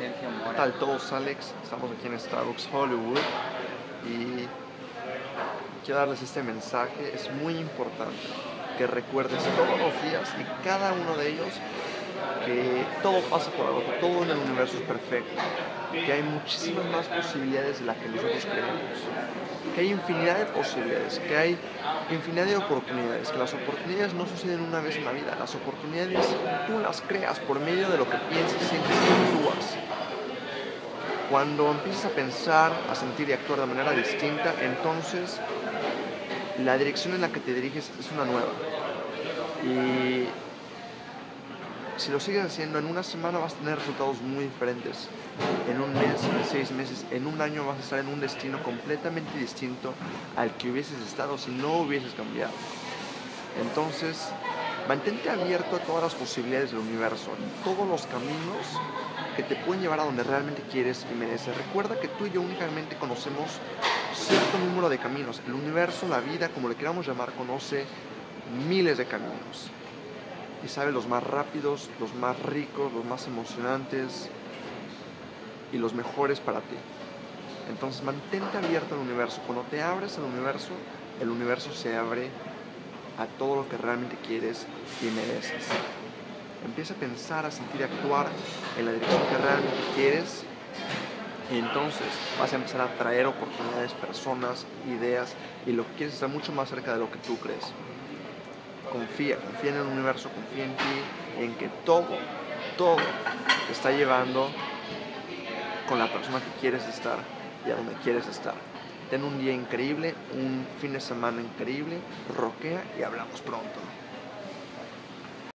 ¿Qué tal todos, Alex? Estamos aquí en Starbucks Hollywood y quiero darles este mensaje. Es muy importante que recuerdes todos los días y cada uno de ellos que todo pasa por algo, todo en el universo es perfecto, que hay muchísimas más posibilidades de las que nosotros creemos, que hay infinidad de posibilidades, que hay infinidad de oportunidades, que las oportunidades no suceden una vez en la vida, las oportunidades tú las creas por medio de lo que piensas. Cuando empiezas a pensar, a sentir y actuar de manera distinta, entonces la dirección en la que te diriges es una nueva. Y si lo sigues haciendo, en una semana vas a tener resultados muy diferentes. En un mes, en seis meses, en un año vas a estar en un destino completamente distinto al que hubieses estado si no hubieses cambiado. Entonces, mantente abierto a todas las posibilidades del universo, todos los caminos que te pueden llevar a donde realmente quieres y mereces. Recuerda que tú y yo únicamente conocemos cierto número de caminos. El universo, la vida, como le queramos llamar, conoce miles de caminos y sabe los más rápidos, los más ricos, los más emocionantes y los mejores para ti. Entonces mantente abierto al universo. Cuando te abres al universo, el universo se abre a todo lo que realmente quieres y mereces. Empieza a pensar, a sentir, a actuar en la dirección que realmente quieres y entonces vas a empezar a atraer oportunidades, personas, ideas y lo que quieres estar mucho más cerca de lo que tú crees confía, confía en el universo, confía en ti, en que todo, todo te está llevando con la persona que quieres estar y a donde quieres estar. Ten un día increíble, un fin de semana increíble, roquea y hablamos pronto.